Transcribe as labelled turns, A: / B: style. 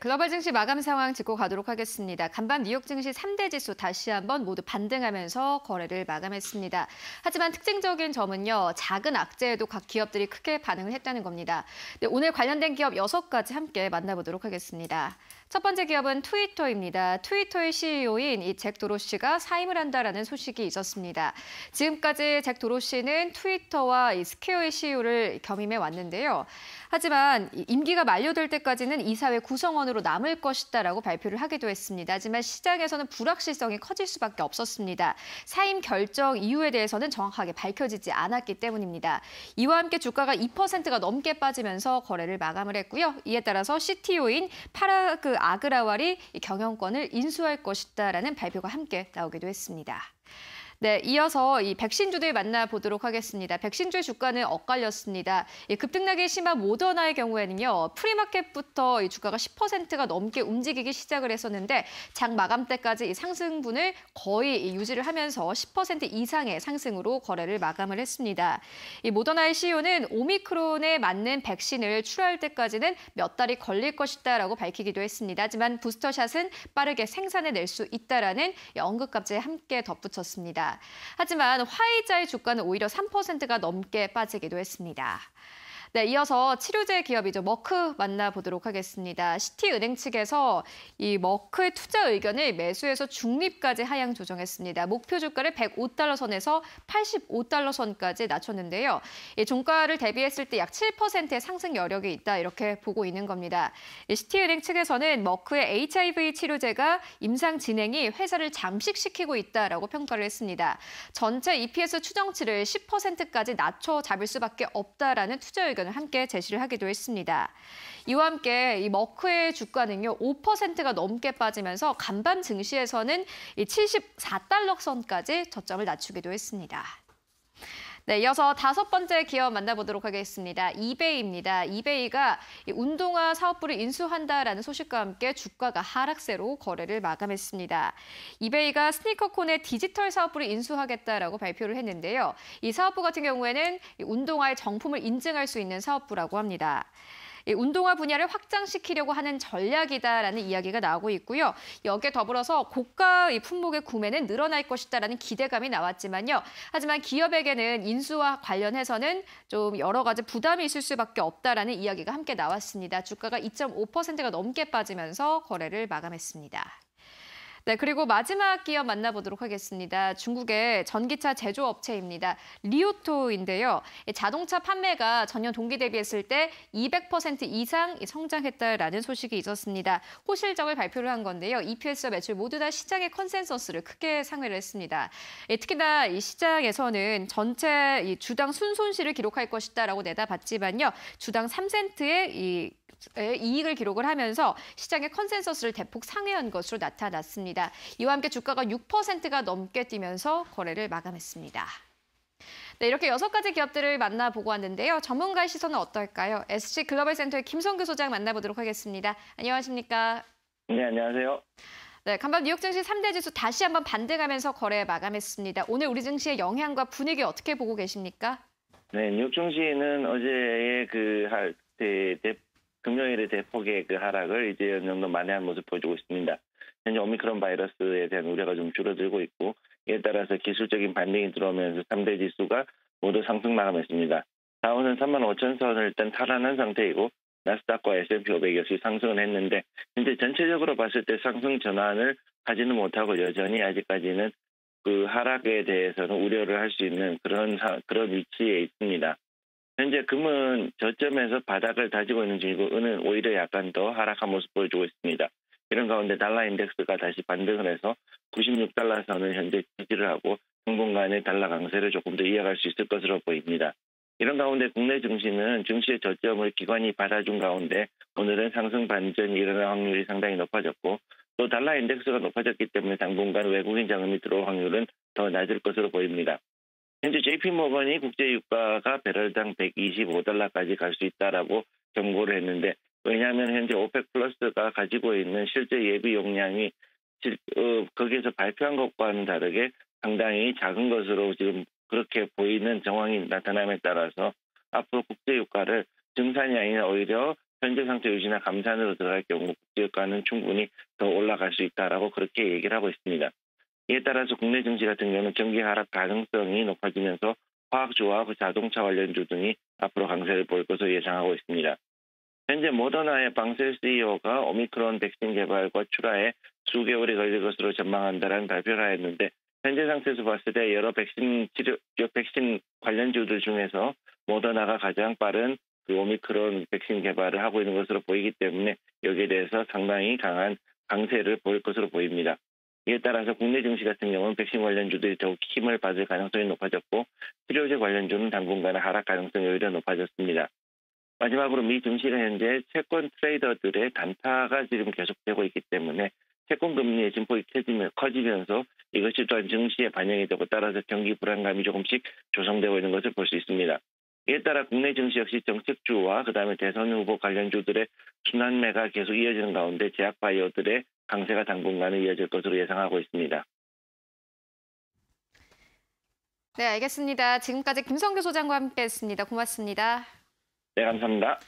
A: 글로벌 증시 마감 상황 짚고 가도록 하겠습니다. 간밤 뉴욕 증시 3대 지수 다시 한번 모두 반등하면서 거래를 마감했습니다. 하지만 특징적인 점은요. 작은 악재에도 각 기업들이 크게 반응을 했다는 겁니다. 네, 오늘 관련된 기업 6가지 함께 만나보도록 하겠습니다. 첫 번째 기업은 트위터입니다. 트위터의 CEO인 이 잭 도로시가 사임을 한다라는 소식이 있었습니다. 지금까지 잭 도로시는 트위터와 이 스퀘어의 CEO를 겸임해 왔는데요. 하지만 임기가 만료될 때까지는 이사회 구성원으로 남을 것이다라고 발표를 하기도 했습니다. 하지만 시장에서는 불확실성이 커질 수밖에 없었습니다. 사임 결정 이유에 대해서는 정확하게 밝혀지지 않았기 때문입니다. 이와 함께 주가가 2%가 넘게 빠지면서 거래를 마감을 했고요. 이에 따라서 CTO인 파라 그 아그라왈이 경영권을 인수할 것이다라는 발표가 함께 나오기도 했습니다. 네, 이어서 이 백신 주들 만나보도록 하겠습니다. 백신 주의 주가는 엇갈렸습니다. 급등락이 심한 모더나의 경우에는요. 프리마켓부터 이 주가가 10%가 넘게 움직이기 시작을 했었는데 장 마감 때까지 이 상승분을 거의 유지를 하면서 10% 이상의 상승으로 거래를 마감을 했습니다. 이 모더나의 CEO는 오미크론에 맞는 백신을 출하할 때까지는 몇 달이 걸릴 것이다라고 밝히기도 했습니다. 하지만 부스터샷은 빠르게 생산해낼 수 있다라는 언급까지 함께 덧붙였습니다. 하지만 화이자의 주가는 오히려 3%가 넘게 빠지기도 했습니다. 네, 이어서 치료제 기업이죠. 머크 만나보도록 하겠습니다. 시티은행 측에서 이 머크의 투자 의견을 매수에서 중립까지 하향 조정했습니다. 목표 주가를 105달러 선에서 85달러 선까지 낮췄는데요. 이 종가를 대비했을 때 약 7%의 상승 여력이 있다 이렇게 보고 있는 겁니다. 시티은행 측에서는 머크의 HIV 치료제가 임상 진행이 회사를 잠식시키고 있다라고 평가를 했습니다. 전체 EPS 추정치를 10%까지 낮춰 잡을 수밖에 없다라는 투자 의견 의견을 함께 제시를 하기도 했습니다. 이와 함께 이 머크의 주가는요 5%가 넘게 빠지면서 간밤 증시에서는 74달러 선까지 저점을 낮추기도 했습니다. 네, 이어서 다섯 번째 기업 만나보도록 하겠습니다. 이베이입니다. 이베이가 운동화 사업부를 인수한다라는 소식과 함께 주가가 하락세로 거래를 마감했습니다. 이베이가 스니커콘의 디지털 사업부를 인수하겠다라고 발표를 했는데요. 이 사업부 같은 경우에는 운동화의 정품을 인증할 수 있는 사업부라고 합니다. 운동화 분야를 확장시키려고 하는 전략이다라는 이야기가 나오고 있고요. 여기에 더불어서 고가 품목의 구매는 늘어날 것이다라는 기대감이 나왔지만요. 하지만 기업에게는 인수와 관련해서는 좀 여러 가지 부담이 있을 수밖에 없다라는 이야기가 함께 나왔습니다. 주가가 2.5%가 넘게 빠지면서 거래를 마감했습니다. 네, 그리고 마지막 기업 만나보도록 하겠습니다. 중국의 전기차 제조업체입니다. 리오토인데요. 자동차 판매가 전년 동기 대비했을 때 200% 이상 성장했다라는 소식이 있었습니다. 호실적을 발표를 한 건데요. EPS와 매출 모두 다 시장의 컨센서스를 크게 상회를 했습니다. 특히나 이 시장에서는 전체 주당 순손실을 기록할 것이다라고 내다봤지만요. 주당 3센트의 이 이익을 기록을 하면서 시장의 컨센서스를 대폭 상회한 것으로 나타났습니다. 이와 함께 주가가 6%가 넘게 뛰면서 거래를 마감했습니다. 네, 이렇게 여섯 가지 기업들을 만나보고 왔는데요. 전문가의 시선은 어떨까요? SC 글로벌 센터의 김성규 소장 만나보도록 하겠습니다. 안녕하십니까?
B: 네, 안녕하세요.
A: 네, 간밤 뉴욕 증시 3대 지수 다시 한번 반등하면서 거래 마감했습니다. 오늘 우리 증시의 영향과 분위기 어떻게 보고 계십니까?
B: 네, 뉴욕 증시는 어제의 그할 대, 대, 금요일에 대폭의 그 하락을 이제 어느 정도 만회한 모습 보여주고 있습니다. 현재 오미크론 바이러스에 대한 우려가 좀 줄어들고 있고 이에 따라서 기술적인 반등이 들어오면서 3대 지수가 모두 상승 마감했습니다. 다우는 3만 5천 선을 일단 탈환한 상태이고 나스닥과 S&P 500 역시 상승을 했는데 현재 전체적으로 봤을 때 상승 전환을 하지는 못하고 여전히 아직까지는 그 하락에 대해서는 우려를 할 수 있는 그런 그런 위치에 있습니다. 현재 금은 저점에서 바닥을 다지고 있는 중이고 은은 오히려 약간 더 하락한 모습 보여주고 있습니다. 이런 가운데 달러 인덱스가 다시 반등을 해서 96달러 선을 현재 지지를 하고 당분간의 달러 강세를 조금 더 이어갈 수 있을 것으로 보입니다. 이런 가운데 국내 증시는 증시의 저점을 기관이 받아준 가운데 오늘은 상승 반전이 일어날 확률이 상당히 높아졌고 또 달러 인덱스가 높아졌기 때문에 당분간 외국인 자금이 들어올 확률은 더 낮을 것으로 보입니다. 현재 JP모건이 국제유가가 배럴당 125달러까지 갈 수 있다라고 경고를 했는데 왜냐하면 현재 오펙 플러스가 가지고 있는 실제 예비 용량이 어, 거기에서 발표한 것과는 다르게 상당히 작은 것으로 지금 그렇게 보이는 정황이 나타남에 따라서 앞으로 국제유가를 증산이 아니라 오히려 현재 상태 유지나 감산으로 들어갈 경우 국제유가는 충분히 더 올라갈 수 있다라고 그렇게 얘기를 하고 있습니다. 이에 따라서 국내 증시 같은 경우는 경기 하락 가능성이 높아지면서 그 자동차 관련주 등이 앞으로 강세를 보일 것으로 예상하고 있습니다. 현재 모더나의 방셀 CEO가 오미크론 백신 개발과 출하에 수개월이 걸릴 것으로 전망한다는 발표를 하였는데 현재 상태에서 봤을 때 여러 백신 치료 백신 관련주들 중에서 모더나가 가장 빠른 그 오미크론 백신 개발을 하고 있는 것으로 보이기 때문에 여기에 대해서 상당히 강한 강세를 보일 것으로 보입니다. 이에 따라서 국내 증시 같은 경우는 백신 관련주들이 더욱 힘을 받을 가능성이 높아졌고 치료제 관련주는 당분간은 하락 가능성이 오히려 높아졌습니다. 마지막으로 미 증시가 현재 채권 트레이더들의 단타가 지금 계속되고 있기 때문에 채권 금리의 진폭이 커지면서 이것이 또한 증시에 반영이 되고 따라서 경기 불안감이 조금씩 조성되고 있는 것을 볼 수 있습니다. 이에 따라 국내 증시 역시 정책주와 그다음에 대선 후보 관련주들의 순환매가 계속 이어지는 가운데 제약 바이오들의 강세가 당분간은 이어질 것으로 예상하고 있습니다.
A: 네, 알겠습니다. 지금까지 김성규 소장과 함께했습니다. 고맙습니다.
B: 네, 감사합니다.